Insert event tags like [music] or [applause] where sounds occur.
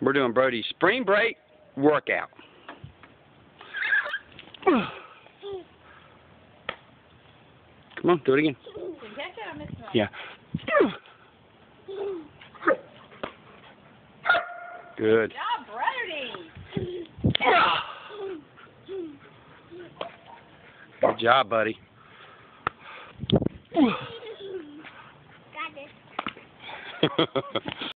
We're doing Brody's spring break workout. [sighs] Come on, do it again. Yeah. Good. Good job, Brody. Good job, buddy. Got [laughs] it. [laughs]